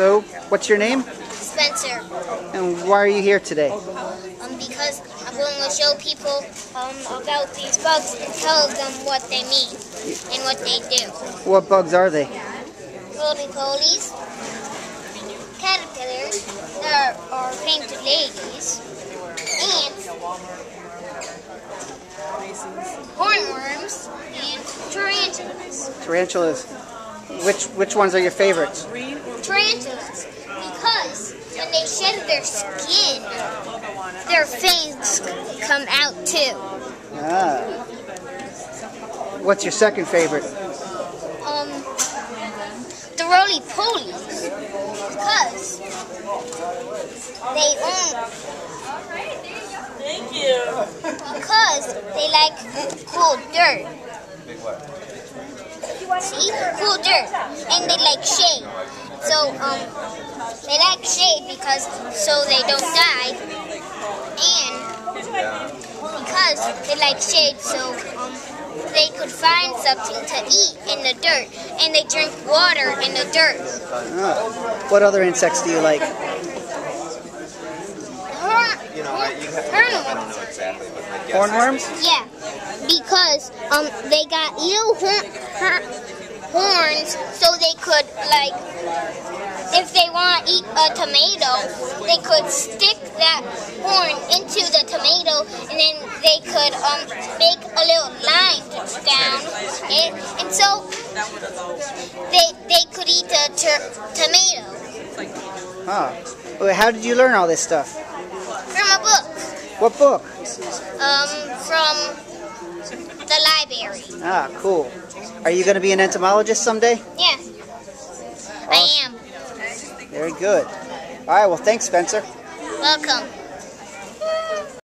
So, what's your name? Spencer. And why are you here today? Um, because I'm going to show people um, about these bugs and tell them what they mean and what they do. What bugs are they? Roly polies, caterpillars that are painted ladies, ants, hornworms, and tarantulas. Tarantulas. Which which ones are your favorites? Tarantulas, because when they shed their skin, their fangs come out too. Ah. What's your second favorite? Um, the roly polies, because they own, Thank you. because they like cool dirt. See, cool dirt, and they like shade. So um, they like shade because so they don't die, and because they like shade, so um, they could find something to eat in the dirt, and they drink water in the dirt. Ah. What other insects do you like? Horn, hornworms. Hornworms? Yeah, because um they got little horn, horn, horns, so they could like, if they want to eat a tomato, they could stick that horn into the tomato, and then they could um make a little line down, and, and so they they could eat the tomato Ah. Wait, How did you learn all this stuff? from a book, What book? um from the library. Ah, cool. Are you going to be an entomologist someday? Yeah, I am. Very good. All right, well, thanks, Spencer. Welcome.